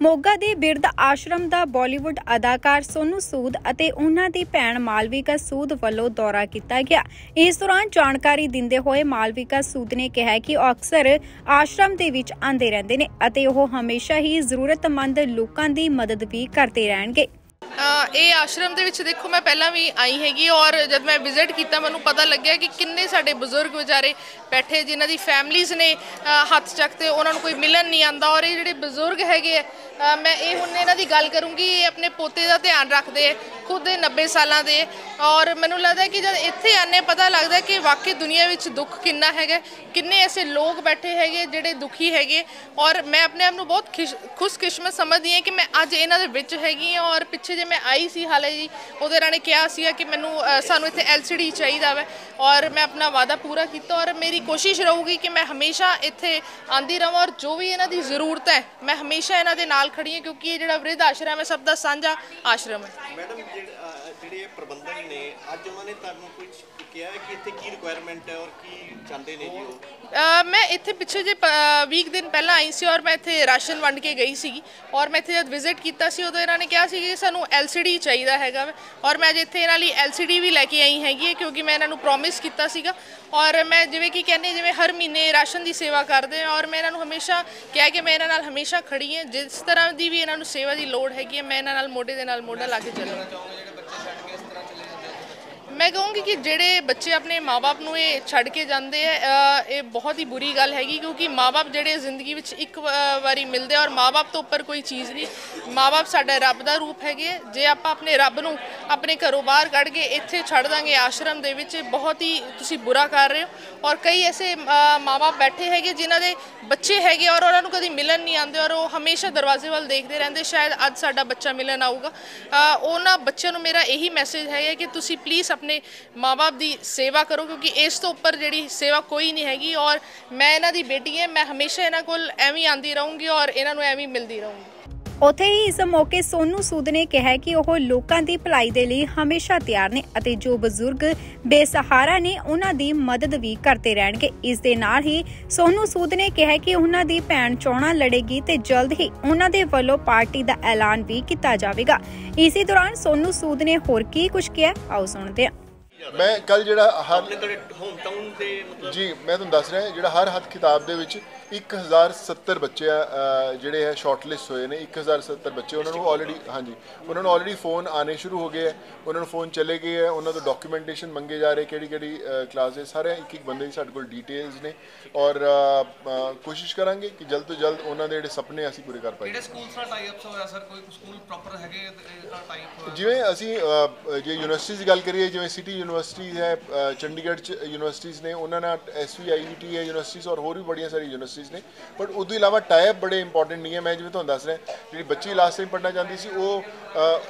ਮੋਗਾ ਦੇ ਬਿਰਧ ਆਸ਼ਰਮ ਦਾ ਬਾਲੀਵੁੱਡ ਅਦਾਕਾਰ ਸੋਨੂ ਸੂਦ ਅਤੇ ਉਹਨਾਂ ਦੀ ਭੈਣ ਮਾਲਵਿਕਾ ਸੂਦ ਵੱਲੋਂ ਦੌਰਾ ਕੀਤਾ ਗਿਆ। ਇਸ ਦੌਰਾਨ ਜਾਣਕਾਰੀ ਦਿੰਦੇ ਹੋਏ ਮਾਲਵਿਕਾ ਸੂਦ ਨੇ ਕਿਹਾ ਕਿ ਉਹ ਅਕਸਰ ਆਸ਼ਰਮ ਦੇ ਵਿੱਚ ਆਉਂਦੇ ਰਹਿੰਦੇ ਨੇ ਅਤੇ ਉਹ ਹਮੇਸ਼ਾ ਹੀ ਜ਼ਰੂਰਤਮੰਦ ਲੋਕਾਂ ਦੀ ਮਦਦ ਵੀ ਕਰਦੇ ਰਹਿਣਗੇ। ਇਹ ਆਸ਼ਰਮ ਦੇ ਵਿੱਚ ਦੇਖੋ ਮੈਂ ਪਹਿਲਾਂ ਵੀ ਆਈ ਹੈਗੀ ਔਰ ਜਦ ਮੈਂ ਵਿਜ਼ਿਟ ਕੀਤਾ ਮੈਨੂੰ ਪਤਾ ਲੱਗਿਆ ਕਿ ਕਿੰਨੇ ਸਾਡੇ ਬਜ਼ੁਰਗ ਵਿਚਾਰੇ ਬੈਠੇ ਜਿਨ੍ਹਾਂ ਦੀ ਫੈਮਲੀਆਂ ਨੇ ਹੱਥ ਚੱਕ ਚੱਕਦੇ ਉਹਨਾਂ ਨੂੰ ਕੋਈ ਮਿਲਣ ਨਹੀਂ ਆਂਦਾ ਔਰ ਇਹ ਜਿਹੜੇ ਬਜ਼ੁਰਗ ਹੈਗੇ ਆ, ਮੈਂ ਇਹ ਹੁਣ ਇਹਨਾਂ ਦੀ ਗੱਲ ਕਰੂੰਗੀ ਇਹ ਆਪਣੇ ਪੋਤੇ ਦਾ ਧਿਆਨ ਰੱਖਦੇ ਆ। ਖੁਦ ਇਹ 90 ਸਾਲਾਂ ਦੇ ਔਰ ਮੈਨੂੰ ਲੱਗਦਾ ਕਿ ਜਦ ਇੱਥੇ ਆਨੇ ਪਤਾ ਲੱਗਦਾ ਕਿ ਵਾਕਈ ਦੁਨੀਆ ਵਿੱਚ ਦੁੱਖ ਕਿੰਨਾ ਹੈਗਾ ਕਿੰਨੇ ਐਸੇ ਲੋਕ ਬੈਠੇ ਹੈਗੇ ਜਿਹੜੇ ਦੁਖੀ ਹੈਗੇ ਔਰ ਮੈਂ ਆਪਣੇ ਆਪ ਨੂੰ ਬਹੁਤ ਖੁਸ਼- ਖੁਸ਼ਕਿਸਮਤ ਸਮਝਦੀ ਹਾਂ ਕਿ ਮੈਂ ਅੱਜ ਇਹਨਾਂ ਦੇ ਵਿੱਚ ਹੈਗੀ ਹਾਂ ਔਰ ਪਿੱਛੇ ਜੇ ਮੈਂ ਆਈ ਸੀ ਹਾਲੇ ਜੀ, ਉਹਦੇ ਇਹਨਾਂ ਨੇ ਕਿਹਾ ਸੀਗਾ ਕਿ ਮੈਨੂੰ ਸਾਨੂੰ ਇੱਥੇ LCD ਚਾਹੀਦਾ ਵਾ। ਔਰ ਮੈਂ ਆਪਣਾ ਵਾਅਦਾ ਪੂਰਾ ਕੀਤਾ ਔਰ ਮੇਰੀ ਕੋਸ਼ਿਸ਼ ਰਹੂਗੀ ਕਿ ਮੈਂ ਹਮੇਸ਼ਾ ਇੱਥੇ ਆਂਦੀ ਰਹਾਂ ਔਰ ਜੋ ਵੀ ਇਹਨਾਂ ਦੀ ਜ਼ਰੂਰਤ ਹੈ, ਮੈਂ ਹਮੇਸ਼ਾ ਇਹਨਾਂ ਦੇ ਨਾਲ ਖੜੀ ਹਾਂ ਕਿਉਂਕਿ ਇਹ ਜਿਹੜਾ ਵ੍ਰਿਧ ਆਸ਼ਰਮ ਹੈ, ਸਭ ਦਾ ਸਾਂਝਾ ਆਸ਼ਰਮ ਹੈ। ਮੈਡਮ ਜਿਹੜੇ ਅਹ, ਜਿਹੜੇ ਇਹ ਨੇ, ਅੱਜ ਉਹਨਾਂ ਨੇ ਤੁਹਾਨੂੰ ਕੁਝ ਕਿਹਾ ਕਿ ਇੱਥੇ ਕੀ ਰਿਕੁਆਇਰਮੈਂਟ ਹੈ ਔਰ ਕੀ ਚਾਹੁੰਦੇ ਨੇ ਜੀ ਉਹ? ਮੈਂ ਇੱਥੇ ਪਿੱਛੇ ਜੇ ਵੀਕ ਦਿਨ ਪਹਿਲਾਂ ਆਈ ਸੀ ਔਰ ਮੈਂ ਇੱਥੇ ਰਾਸ਼ਨ ਵੰਡ ਕੇ ਗਈ ਸੀਗੀ। ਔਰ ਮੈਂ ਇੱਥੇ ਜਦ ਵਿਜ਼ਿਟ ਕੀਤਾ ਸੀ, ਉਦੋਂ ਇਹਨਾਂ ਨੇ ਕਿਹਾ ਸੀ ਕਿ ਸਾਨੂੰ LCD ਚਾਹੀਦਾ ਹੈਗਾ ਵਾ। ਔਰ ਮੈਂ ਅੱਜ ਇੱਥੇ ਇਹਨਾਂ ਲਈ LCD ਵੀ ਲੈ ਕੇ ਆਈ ਹੈਗੀ ਹੈ, ਕਿਉਂਕਿ ਮੈਂ ਇਹਨਾਂ ਨੂੰ ਪ੍ਰੋਮਿਸ ਕੀਤਾ ਸੀਗਾ। ਔਰ ਮੈਂ ਜਿਵੇਂ ਕਿ ਕਹਿੰਦੇ, ਜਿਵੇਂ ਹਰ ਮਹੀਨੇ ਰਾਸ਼ਨ ਦੀ ਸੇਵਾ ਕਰਦੇ ਹਾਂ। ਔਰ ਮੈਂ ਇਹਨਾਂ ਨੂੰ ਹਮੇਸ਼ਾ ਕਿਹਾ ਕਿ ਮੈਂ ਇਹਨਾਂ ਨਾਲ ਹਮੇਸ਼ਾ ਖੜੀ ਹਾਂ। ਜਿਸ ਤਰ੍ਹਾਂ ਦੀ ਵੀ ਇਹਨਾਂ ਨੂੰ ਸੇਵਾ ਦੀ ਲੋੜ ਹੈਗੀ ਹੈ, ਮੈਂ ਇਹਨਾਂ ਨਾਲ ਮੋਢੇ ਦੇ ਨਾਲ ਮੋਢਾ ਲਾ ਕੇ ਚੱਲਣਾ ਚਾਹੁੰਦਾ Exactly. ਮੈਂ ਕਹੂੰਗੀ ਕਿ ਜਿਹੜੇ ਬੱਚੇ ਆਪਣੇ ਮਾਪੇ ਨੂੰ ਇਹ ਛੱਡ ਕੇ ਜਾਂਦੇ ਆ ਇਹ ਬਹੁਤ ਹੀ ਬੁਰੀ ਗੱਲ ਹੈਗੀ ਕਿਉਂਕਿ ਮਾਪੇ ਜਿਹੜੇ ਜ਼ਿੰਦਗੀ ਵਿੱਚ ਇੱਕ ਵ- ਵਾਰੀ ਮਿਲਦੇ ਆ ਔਰ ਮਾਪੇ ਤੋਂ ਉੱਪਰ ਕੋਈ ਚੀਜ਼ ਨਹੀਂ। ਮਾਪੇ ਸਾਡਾ ਰੱਬ ਦਾ ਰੂਪ ਹੈਗੇ ਆ। ਜੇ ਆਪਾਂ ਆਪਣੇ ਰੱਬ ਨੂੰ ਆਪਣੇ ਘਰੋਂ ਬਾਹਰ ਕੱਢ ਕੇ ਇੱਥੇ ਛੱਡ ਦਾਂਗੇ ਆਸ਼ਰਮ ਦੇ ਵਿੱਚ ਬਹੁਤ ਹੀ ਤੁਸੀਂ ਬੁਰਾ ਕਰ ਰਹੇ ਹੋ। ਔਰ ਕਈ ਐਸੇ ਮਾਪੇ ਬੈਠੇ ਹੈਗੇ ਜਿਨ੍ਹਾਂ ਦੇ ਬੱਚੇ ਹੈਗੇ ਔਰ ਉਹਨਾਂ ਨੂੰ ਕਦੀ ਮਿਲਣ ਨਹੀਂ ਆਉਂਦੇ ਔਰ ਉਹ ਹਮੇਸ਼ਾ ਦਰਵਾਜ਼ੇ ਵੱਲ ਦੇਖਦੇ ਰਹਿੰਦੇ, ਸ਼ਾਇਦ ਅੱਜ ਸਾਡਾ ਬੱਚਾ ਮਿਲਣ ਆਊਗਾ। ਉਹਨਾਂ ਬੱਚਿਆਂ ਨੂੰ ਮੇਰਾ ਇਹੀ ਮੈਸੇਜ ਹੈ ਕਿ ਤੁਸੀਂ ਪਲੀਜ਼ ਆਪਣੇ ਆਪਣੇ ਮਾਪੇ ਦੀ ਸੇਵਾ ਕਰੋ, ਕਿਉਂਕਿ ਇਸ ਤੋਂ ਉੱਪਰ ਜਿਹੜੀ ਸੇਵਾ ਕੋਈ ਨਹੀਂ ਹੈਗੀ ਔਰ ਮੈਂ ਇਹਨਾਂ ਦੀ ਬੇਟੀ ਹਾਂ, ਮੈਂ ਹਮੇਸ਼ਾ ਇਹਨਾਂ ਕੋਲ ਐਵੇਂ ਹੀ ਆਂਦੀ ਰਹੂੰਗੀ ਔਰ ਇਹਨਾਂ ਨੂੰ ਐਵੇਂ ਮਿਲਦੀ ਰਹੂੰਗੀ। ਉੱਥੇ ਹੀ ਇਸ ਮੌਕੇ ਸੋਨੂ ਸੂਦ ਨੇ ਕਿਹਾ ਕਿ ਉਹ ਲੋਕਾਂ ਦੀ ਭਲਾਈ ਦੇ ਲਈ ਹਮੇਸ਼ਾ ਤਿਆਰ ਨੇ ਅਤੇ ਜੋ ਬਜ਼ੁਰਗ ਬੇਸਹਾਰਾ ਨੇ ਉਹਨਾਂ ਦੀ ਮਦਦ ਵੀ ਕਰਦੇ ਰਹਿਣਗੇ। ਇਸ ਦੇ ਨਾਲ ਹੀ ਸੋਨੂ ਸੂਦ ਨੇ ਕਿਹਾ ਕਿ ਉਹਨਾਂ ਦੀ ਭੈਣ ਚੋਣਾਂ ਲੜੇਗੀ ਤੇ ਜਲਦ ਹੀ ਉਹਨਾਂ ਦੇ ਵੱਲੋਂ ਪਾਰਟੀ ਦਾ ਐਲਾਨ ਵੀ ਕੀਤਾ ਜਾਵੇਗਾ। ਇਸੇ ਦੌਰਾਨ ਸੋਨੂ ਸੂਦ ਨੇ ਹੋਰ ਕੀ ਕੁਝ ਕਿਹਾ? ਆਓ ਸੁਣਦੇ ਹਾਂ। ਮੈਂ ਕੱਲ ਜਿਹੜਾ ਹਰ ਹੋਮ ਟਾਊਨ ਦੇ ਮਤਲਬ ਜੀ ਮੈਂ ਤੁਹਾਨੂੰ ਦੱਸ ਰਿਹਾ ਜਿਹੜਾ ਹਰ ਹੱਥ ਕਿਤਾਬ ਦੇ ਵਿੱਚ 1070 ਬੱਚੇ ਆ ਅ, ਜਿਹੜੇ ਹੈ ਸ਼ਾਰਟਲਿਸਟ ਹੋਏ ਨੇ। 1070 ਬੱਚੇ ਉਹਨਾਂ ਨੂੰ ਆਲਰੇਡੀ ਹਾਂਜੀ ਉਹਨਾਂ ਨੂੰ ਆਲਰੇਡੀ ਫੋਨ ਆਨੇ ਸ਼ੁਰੂ ਹੋ ਗਏ ਹੈ ਉਹਨਾਂ ਨੂੰ ਫੋਨ ਚਲੇ ਗਏ ਹੈ ਉਹਨਾਂ ਤੋਂ ਡਾਕੂਮੈਂਟੇਸ਼ਨ ਮੰਗੇ ਜਾ ਰਹੇ ਕਿਹੜੀ ਕਿਹੜੀ ਕਲਾਸ ਦੇ ਸਾਰੇ ਇੱਕ ਇੱਕ ਬੰਦੇ ਦੀ ਸਾਡੇ ਕੋਲ ਡਿਟੇਲਸ ਨੇ। ਔਰ ਅ, ਅ, ਕੋਸ਼ਿਸ਼ ਕਰਾਂਗੇ ਕਿ ਜਲਦ ਤੋਂ ਜਲਦ ਉਹਨਾਂ ਦੇ ਜਿਹੜੇ ਸੁਪਨੇ ਅਸੀਂ ਪੂਰੇ ਕਰ ਪਾਈਏ। ਕਿਹੜੇ ਸਕੂਲਸ ਨਾਲ ਟਾਈ ਅਪਸ ਹੋਇਆ ਸਰ ਕੋਈ ਸਕੂਲ ਪ੍ਰੋਪਰ ਹੈਗੇ ਇਹਦਾ ਟਾਈ ਅਪ ਜਿਵੇਂ ਅਸੀਂ ਅ, ਜੇ ਯੂਨੀਵਰਸਿਟੀਜ਼ ਦੀ ਗੱਲ ਕਰੀਏ ਜਿਵੇਂ ਸਿਟੀ ਯੂਨੀਵਰਸਿਟੀ ਹੈ ਅ, ਚੰਡੀਗੜ੍ਹ ਚ ਯੂਨੀਵਰਸਿਟੀਜ਼ ਨੇ ਉਹਨਾਂ ਨਾਲ ਐਸਵੀਆਈਟੀ ਹੈ ਯੂਨੀਵਰਸਿਟੀਜ਼ ਔਰ ਹੋਰ ਵੀ ਬੜੀਆਂ ਸਾਰੀ ਯੂਨੀਵਰਸਿਟੀਜ਼ ਨੇ। ਬਟ ਉਹਦੇ ਇਲਾਵਾ ਟਾਈਪ ਬੜੇ ਇੰਪੋਰਟੈਂਟ ਨਹੀਂ ਹੈ। ਮੈਂ ਜਿਵੇਂ ਤੁਹਾਨੂੰ ਦੱਸ ਰਿਹਾ, ਜਿਹੜੀ ਬੱਚੀ ਲਾਸਟ ਟਾਈਮ ਪੜ੍ਹਨਾ ਚਾਹੁੰਦੀ ਸੀ, ਉਹ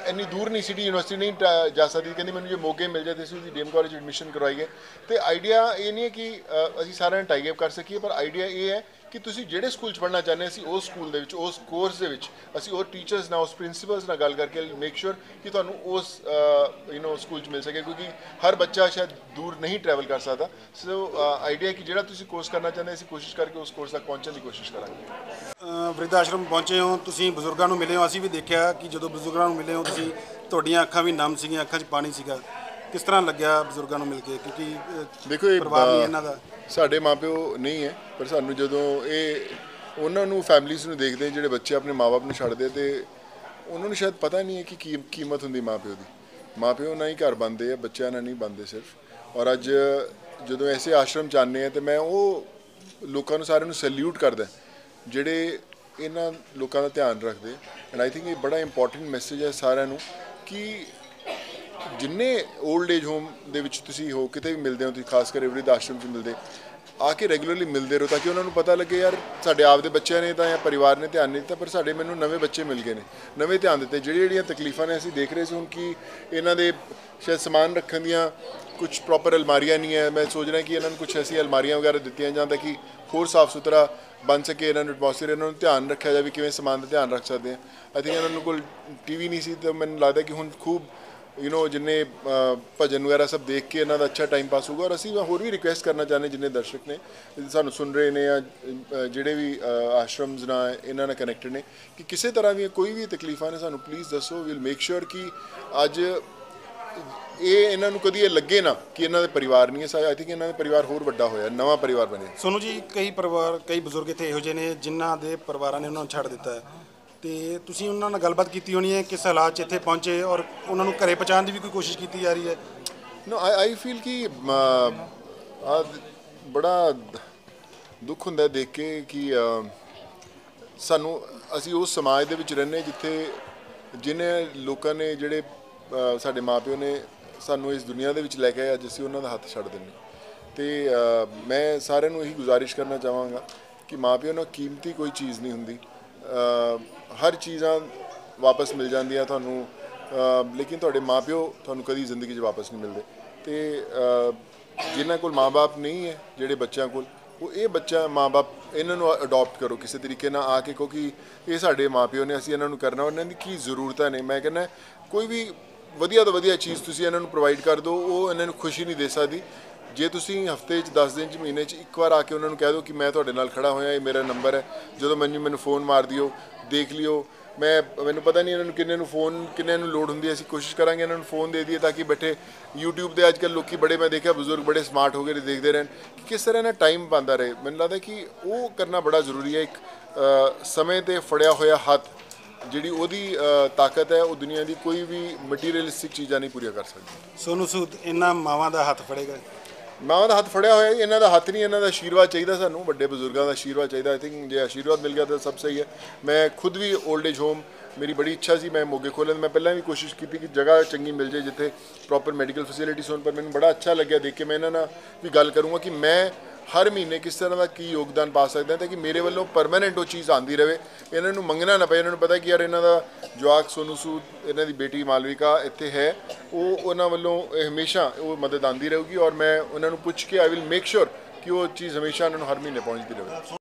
ਇੰਨੀ ਦੂਰ ਨਹੀਂ ਸਿਟੀ ਯੂਨੀਵਰਸਿਟੀ ਨਹੀਂ ਟ- ਜਾ ਸਕਦੀ। ਕਹਿੰਦੀ ਮੈਨੂੰ ਜੇ ਮੌਕੇ ਮਿਲ ਜਾਂਦੇ ਸੀ ਉਹਦੀ ਡੀਐਮ ਕਾਲਜ ਐਡਮਿਸ਼ਨ ਕਰਵਾਈਏ। ਤੇ ਆਈਡੀਆ ਇਹ ਨਹੀਂ ਹੈ ਕਿ ਅਸੀਂ ਸਾਰਿਆਂ ਨੂੰ ਟਾਈ ਕਰ ਸਕੀਏ, ਪਰ ਆਈਡੀਆ ਇਹ ਹੈ ਕਿ ਤੁਸੀਂ ਜਿਹੜੇ ਸਕੂਲ 'ਚ ਪੜ੍ਹਨਾ ਚਾਹੁੰਦੇ ਸੀ ਉਸ ਸਕੂਲ ਦੇ ਵਿੱਚ ਉਸ ਕੋਰਸ ਦੇ ਵਿੱਚ ਅਸੀਂ ਉਹ ਟੀਚਰਸ ਨਾਲ ਉਸ ਪ੍ਰਿੰਸੀਪਲਸ ਨਾਲ ਗੱਲ ਕਰਕੇ ਮੇਕ ਸ਼ੋਰ ਕਿ ਤੁਹਾਨੂੰ ਉਸ ਯੂ نو ਸਕੂਲ 'ਚ ਮਿਲ ਸਕੇ ਕਿਉਂਕਿ ਹਰ ਬੱਚਾ ਸ਼ਾਇਦ ਦੂਰ ਨਹੀਂ ਟਰੈਵਲ ਕਰ ਸਕਦਾ। ਸੋ ਆਈਡੀਆ ਕਿ ਜਿਹੜਾ ਤੁਸੀਂ ਕੋਰਸ ਕਰਨਾ ਚਾਹੁੰਦੇ ਅਸੀਂ ਕੋਸ਼ਿਸ਼ ਕਰਕੇ ਉਸ ਕੋਰਸ ਤੱਕ ਪਹੁੰਚਣ ਦੀ ਕੋਸ਼ਿਸ਼ ਕਰਾਂਗੇ। ਅ, ਆਸ਼ਰਮ ਪਹੁੰਚੇ ਹੋ ਤੁਸੀਂ ਬਜ਼ੁਰਗਾਂ ਨੂੰ ਮਿਲੇ ਹੋ। ਅਸੀਂ ਵੀ ਦੇਖਿਆ ਕਿ ਜਦੋਂ ਬਜ਼ੁਰਗਾਂ ਨੂੰ ਮਿਲੇ ਹੋ ਤੁਸੀਂ ਤੁਹਾਡੀਆਂ ਅੱਖਾਂ ਵੀ ਨਮ ਸੀਗੀਆਂ ਅੱਖਾਂ 'ਚ ਪਾਣੀ ਸੀਗਾ। ਕਿਸ ਤਰ੍ਹਾਂ ਲੱਗਿਆ ਬਜ਼ੁਰਗਾਂ ਨੂੰ ਮਿਲ ਕੇ? ਕਿਉਂਕਿ ਦੇਖੋ ਇਹ ਪਰਿਵਾਰ ਨਹੀਂ ਇਹਨਾਂ ਦਾ ਸਾਡੇ ਮਾਪਿਓ ਨਹੀਂ ਹੈ ਪਰ ਸਾਨੂੰ ਜਦੋਂ ਇਹ ਉਹਨਾਂ ਨੂੰ ਫੈਮਲੀਜ਼ ਨੂੰ ਦੇਖਦੇ ਜਿਹੜੇ ਬੱਚੇ ਆਪਣੇ ਮਾਪੇ ਨੂੰ ਛੱਡਦੇ ਤੇ ਉਹਨਾਂ ਨੂੰ ਸ਼ਾਇਦ ਪਤਾ ਨਹੀਂ ਹੈ ਕਿ ਕੀ ਕੀਮਤ ਹੁੰਦੀ ਮਾਪਿਓ ਦੀ। ਮਾਪਿਓ ਨਾਲ ਹੀ ਘਰ ਬੰਦੇ ਆ ਬੱਚਿਆਂ ਨਾਲ ਨਹੀਂ ਬੰਦੇ ਸਿਰਫ। ਔਰ ਅੱਜ ਜਦੋਂ ਐਸੇ ਆਸ਼ਰਮ ਆਉਂਦੇ ਆ ਤੇ ਮੈਂ ਉਹ ਲੋਕਾਂ ਨੂੰ ਸਾਰਿਆਂ ਨੂੰ ਸੈਲੂਟ ਕਰਦਾ ਜਿਹੜੇ ਇਹਨਾਂ ਲੋਕਾਂ ਦਾ ਧਿਆਨ ਰੱਖਦੇ ਐਂਡ ਆਈ ਥਿੰਕ ਇਹ ਬੜਾ ਇੰਪੋਰਟੈਂਟ ਮੈਸੇਜ ਹੈ ਸਾਰਿਆਂ ਨੂੰ ਕਿ ਜਿੰਨੇ 올ਡ ਏਜ ਹੋਮ ਦੇ ਵਿੱਚ ਤੁਸੀਂ ਹੋ, ਕਿਤੇ ਵੀ ਮਿਲਦੇ ਹੋ, ਤੁਸੀਂ ਖਾਸ ਕਰ ਵਰਿੱਧ ਆਸ਼ਰਮ 'ਚ ਮਿਲਦੇ, ਆ ਕੇ ਰੈਗੂਲਰਲੀ ਮਿਲਦੇ ਰਹੋ ਤਾਂ ਕਿ ਉਹਨਾਂ ਨੂੰ ਪਤਾ ਲੱਗੇ ਯਾਰ ਸਾਡੇ ਆਪ ਦੇ ਬੱਚਿਆਂ ਨੇ ਤਾਂ ਜਾਂ ਪਰਿਵਾਰ ਨੇ ਧਿਆਨ ਨਹੀਂ ਦਿੱਤਾ, ਪਰ ਸਾਡੇ ਮੈਨੂੰ ਨਵੇਂ ਬੱਚੇ ਮਿਲ ਗਏ ਨੇ, ਨਵੇਂ ਧਿਆਨ ਦਿੱਤੇ। ਜਿਹੜੀ ਜਿਹੜੀਆਂ ਤਕਲੀਫਾਂ ਨੇ ਅਸੀਂ ਦੇਖ ਰਹੇ ਸੀ ਹੁਣ ਕਿ ਇਹਨਾਂ ਦੇ ਸ਼ਾਇਦ ਸਮਾਨ ਰੱਖਣ ਦੀਆਂ ਕੁਝ ਪ੍ਰੋਪਰ ਅਲਮਾਰੀਆਂ ਨਹੀਂ ਹੈ। ਮੈਂ ਸੋਚ ਰਿਹਾ ਕਿ ਇਹਨਾਂ ਨੂੰ ਕੁਝ ਐਸੀ ਅਲਮਾਰੀਆਂ ਵਗੈਰਾ ਦਿੱਤੀਆਂ ਜਾਣ ਤਾਂ ਕਿ ਹੋਰ ਸਾਫ਼ ਸੁਥਰਾ ਬਣ ਸਕੇ ਇਹਨਾਂ ਨੂੰ ਐਟਮੋਸਫੇਅਰ ਇਹਨਾਂ ਨੂੰ ਧਿਆਨ ਰੱਖਿਆ ਜਾਵੇ ਕਿਵੇਂ ਸਮਾਨ ਦਾ ਧਿਆਨ ਰੱਖ ਸਕਦੇ ਆ ਆਈ ਥਿੰਕ ਇਹਨਾਂ ਨੂੰ ਕੋਲ ਟੀਵੀ ਨਹੀਂ ਸੀ ਤਾਂ ਮੈਨੂੰ ਲੱਗਦਾ ਕਿ ਹੁਣ ਖੂਬ ਯੂ نو ਜਿੰਨੇ ਭਜਨ ਵਗੈਰਾ ਸਭ ਦੇਖ ਕੇ ਇਹਨਾਂ ਦਾ ਅੱਛਾ ਟਾਈਮ ਪਾਸ ਹੋਊਗਾ। ਔਰ ਅਸੀਂ ਹੋਰ ਵੀ ਰਿਕੁਐਸਟ ਕਰਨਾ ਚਾਹੁੰਦੇ ਜਿੰਨੇ ਦਰਸ਼ਕ ਨੇ ਸਾਨੂੰ ਸੁਣ ਰਹੇ ਨੇ ਜਾਂ ਜਿਹੜੇ ਵੀ ਅ, ਆਸ਼ਰਮਸ ਨਾਲ ਇਹਨਾਂ ਨਾਲ ਕਨੈਕਟਡ ਨੇ ਕਿ ਕਿਸੇ ਤਰ੍ਹਾਂ ਦੀ ਕੋਈ ਵੀ ਤਕਲੀਫਾਂ ਨੇ ਸਾਨੂੰ ਪਲੀਜ਼ ਦੱਸੋ। ਵੀਲ ਮੇਕ ਸ਼ੋਰ ਕਿ ਅੱਜ ਇਹ ਇਹਨਾਂ ਨੂੰ ਕਦੀ ਇਹ ਲੱਗੇ ਨਾ ਕਿ ਇਹਨਾਂ ਦੇ ਪਰਿਵਾਰ ਨਹੀਂ ਹੈ। ਆਈ ਥਿੰਕ ਇਹਨਾਂ ਦਾ ਪਰਿਵਾਰ ਹੋਰ ਵੱਡਾ ਹੋਇਆ ਨਵਾਂ ਪਰਿਵਾਰ ਬਣਿਆ। ਸੋਨੂ ਜੀ ਕਈ ਪਰਿਵਾਰ ਕਈ ਬਜ਼ੁਰਗ ਇੱਥੇ ਇਹੋ ਜਿਹੇ ਨੇ ਜਿਨ੍ਹਾਂ ਦੇ ਪਰਿਵਾਰਾਂ ਨੇ ਉਹਨਾਂ ਨੂੰ ਛੱਡ ਦਿੱਤਾ ਹੈ। ਤੇ ਤੁਸੀਂ ਉਹਨਾਂ ਨਾਲ ਗੱਲਬਾਤ ਕੀਤੀ ਹੋਣੀ ਹੈ ਕਿਸ ਹਾਲਾਤ 'ਚ ਇੱਥੇ ਪਹੁੰਚੇ ਔਰ ਉਹਨਾਂ ਨੂੰ ਘਰੇ ਪਹੁੰਚਾਉਣ ਦੀ ਵੀ ਕੋਈ ਕੋਸ਼ਿਸ਼ ਕੀਤੀ ਜਾ ਰਹੀ ਹੈ? ਨੋ ਆਈ ਆਈ ਫੀਲ ਕਿ ਮ, ਆ ਬੜਾ ਦੁੱਖ ਹੁੰਦਾ ਦੇਖ ਕੇ ਕਿ ਸਾਨੂੰ ਅਸੀਂ ਉਸ ਸਮਾਜ ਦੇ ਵਿੱਚ ਰਹਿੰਦੇ ਜਿੱਥੇ ਜਿਨੇ ਲੋਕਾਂ ਨੇ ਜਿਹੜੇ ਅ, ਸਾਡੇ ਮਾਪਿਓ ਨੇ ਸਾਨੂੰ ਇਸ ਦੁਨੀਆ ਦੇ ਵਿੱਚ ਲੈ ਕੇ ਆਏ ਅੱਜ ਅਸੀਂ ਉਹਨਾਂ ਦਾ ਹੱਥ ਛੱਡ ਦਿੰਦੇ ਤੇ ਮੈਂ ਸਾਰਿਆਂ ਨੂੰ ਇਹੀ ਗੁਜ਼ਾਰਿਸ਼ ਕਰਨਾ ਚਾਹਾਂਗਾ ਕਿ ਮਾਪਿਓ ਨਾਲ ਕੀਮਤੀ ਕੋਈ ਚੀਜ਼ ਨਹੀਂ ਹੁੰਦੀ। ਹਰ ਚੀਜ਼ਾਂ ਵਾਪਸ ਮਿਲ ਜਾਂਦੀਆਂ ਤੁਹਾਨੂੰ ਲੇਕਿਨ ਤੁਹਾਡੇ ਮਾਪਿਓ ਤੁਹਾਨੂੰ ਕਦੀ ਜ਼ਿੰਦਗੀ 'ਚ ਵਾਪਸ ਨਹੀਂ ਮਿਲਦੇ। ਤੇ ਅ, ਜਿਨ੍ਹਾਂ ਕੋਲ ਮਾਪੇ ਨਹੀਂ ਹੈ ਜਿਹੜੇ ਬੱਚਿਆਂ ਕੋਲ ਉਹ ਇਹ ਬੱਚਾ ਮਾਪੇ ਇਹਨਾਂ ਨੂੰ ਅਡਾਪਟ ਕਰੋ ਕਿਸੇ ਤਰੀਕੇ ਨਾਲ ਆ ਕੇ ਕਿਉਂਕਿ ਇਹ ਸਾਡੇ ਮਾਪਿਓ ਨੇ ਅਸੀਂ ਇਹਨਾਂ ਨੂੰ ਕਰਨਾ ਉਹਨਾਂ ਦੀ ਕੀ ਜ਼ਰੂਰਤਾਂ ਨੇ। ਮੈਂ ਕਹਿੰਦਾ ਕੋਈ ਵੀ ਵਧੀਆ ਤੋਂ ਵਧੀਆ ਚੀਜ਼ ਤੁਸੀਂ ਇਹਨਾਂ ਨੂੰ ਪ੍ਰੋਵਾਈਡ ਕਰ ਦਿਓ ਉਹ ਇਹਨਾਂ ਨੂੰ ਖੁਸ਼ੀ ਨਹੀਂ ਦੇ ਸਕਦੀ। ਜੇ ਤੁਸੀਂ ਹਫ਼ਤੇ 'ਚ 10 ਦਿਨ 'ਚ, ਮਹੀਨੇ 'ਚ ਇੱਕ ਵਾਰ ਆ ਕੇ ਉਹਨਾਂ ਨੂੰ ਕਹਿ ਦਿਓ ਕਿ ਮੈਂ ਤੁਹਾਡੇ ਨਾਲ ਖੜਾ ਹੋਇਆ, ਇਹ ਮੇਰਾ ਨੰਬਰ ਹੈ, ਜਦੋਂ ਮੈਨੂੰ ਮੈਨੂੰ ਫੋਨ ਮਾਰ ਦਿਓ, ਦੇਖ ਲਿਓ। ਮੈਂ, ਮੈਨੂੰ ਪਤਾ ਨਹੀਂ ਇਹਨਾਂ ਨੂੰ ਕਿੰਨੇ ਨੂੰ ਫੋਨ ਕਿੰਨੇ ਨੂੰ ਲੋਡ ਹੁੰਦੀ ਹੈ, ਅਸੀਂ ਕੋਸ਼ਿਸ਼ ਕਰਾਂਗੇ ਇਹਨਾਂ ਨੂੰ ਫੋਨ ਦੇ ਦਈਏ ਤਾਂ ਕਿ ਬੈਠੇ YouTube ਤੇ ਅੱਜਕੱਲ ਲੋਕੀ ਬੜੇ, ਮੈਂ ਦੇਖਿਆ ਬਜ਼ੁਰਗ ਬੜੇ ਸਮਾਰਟ ਹੋ ਗਏ ਨੇ ਦੇਖਦੇ ਰਹਿਣ ਕਿ ਕਿਸ ਤਰ੍ਹਾਂ ਇਹਨਾਂ ਟਾਈਮ ਪਾਉਂਦਾ ਰਹੇ। ਮੈਨੂੰ ਲੱਗਦਾ ਕਿ ਉਹ ਕਰਨਾ ਬੜਾ ਜ਼ਰੂਰੀ ਹੈ, ਇੱਕ ਸਮੇਂ ਤੇ ਫੜਿਆ ਹੋਇਆ ਹੱਥ, ਜਿਹੜੀ ਉਹਦੀ ਤਾਕਤ ਹੈ, ਉਹ ਦੁਨੀਆ ਦੀ ਕੋਈ ਵੀ ਮਟੀਰੀਅਲਿਸਟਿਕ ਚੀਜ਼ਾਂ ਨਹੀਂ ਪੂਰੀਆਂ ਕਰ ਸਕਦੀ। ਸੋਨੂ ਸੂਦ, ਇਹਨਾਂ ਮਾਵਾਂ ਦਾ ਹੱਥ ਫੜੇਗਾ। ਮਾਵਾਂ ਦਾ ਹੱਥ ਫੜਿਆ ਹੋਇਆ ਇਹਨਾਂ ਦਾ ਹੱਥ ਨਹੀਂ, ਇਹਨਾਂ ਦਾ ਆਸ਼ੀਰਵਾਦ ਚਾਹੀਦਾ ਸਾਨੂੰ, ਵੱਡੇ ਬਜ਼ੁਰਗਾਂ ਦਾ ਆਸ਼ੀਰਵਾਦ ਚਾਹੀਦਾ। ਆਈ ਥਿੰਕ ਜੇ ਆਸ਼ੀਰਵਾਦ ਮਿਲ ਗਿਆ ਤਾਂ ਸਭ ਸਹੀ ਹੈ। ਮੈਂ ਖੁਦ ਵੀ 올ਡ ਏਜ ਹੋਮ ਮੇਰੀ ਬੜੀ ਇੱਛਾ ਸੀ, ਮੈਂ ਮੋਗੇ ਖੋਲ੍ਹਣ ਮੈਂ ਪਹਿਲਾਂ ਵੀ ਕੋਸ਼ਿਸ਼ ਕੀਤੀ ਕਿ ਜਗ੍ਹਾ ਚੰਗੀ ਮਿਲ ਜੇ ਜਿੱਥੇ ਪ੍ਰੋਪਰ ਮੈਡੀਕਲ ਫੈਸਿਲਿਟੀਜ਼ ਹੋਣ, ਪਰ ਮੈਨੂੰ ਬੜਾ ਅੱਛਾ ਲੱਗਿਆ ਦੇਖ ਕੇ। ਮੈਂ ਇਹਨਾਂ ਨਾਲ ਵੀ ਗੱਲ ਕਰੂੰਗਾ ਕਿ ਮੈਂ ਹਰ ਮਹੀਨੇ ਕਿਸ ਤਰ੍ਹਾਂ ਦਾ ਕੀ ਯੋਗਦਾਨ ਪਾ ਸਕਦਾ ਤਾਂ ਕਿ ਮੇਰੇ ਵੱਲੋਂ ਪਰਮਾਨੈਂਟ ਉਹ ਚੀਜ਼ ਆਂਦੀ ਰਹੇ। ਇਹਨਾਂ ਨੂੰ ਮੰਗਣਾ ਨਾ ਪਏ, ਇਹਨਾਂ ਨੂੰ ਪਤਾ ਕਿ ਯਾਰ ਇਹਨਾਂ ਦਾ ਜਵਾਕ ਸੋਨੂ ਸੂਦ, ਇਹਨਾਂ ਦੀ ਬੇਟੀ ਮਾਲਵਿਕਾ ਇੱਥੇ ਹੈ। ਉਹ ਉਹਨਾਂ ਵੱਲੋਂ ਹਮੇਸ਼ਾ ਉਹ ਮਦਦ ਆਂਦੀ ਰਹੂਗੀ ਔਰ ਮੈਂ ਉਹਨਾਂ ਨੂੰ ਪੁੱਛ ਕੇ ਆਈ ਵਿਲ ਮੇਕ ਸ਼ੋਰ ਕਿ ਉਹ ਚੀਜ਼ ਹਮੇਸ਼ਾ ਉਹਨਾਂ ਨੂੰ ਹਰ ਮਹੀਨੇ ਪਹੁੰਚਦੀ ਰਹੇ।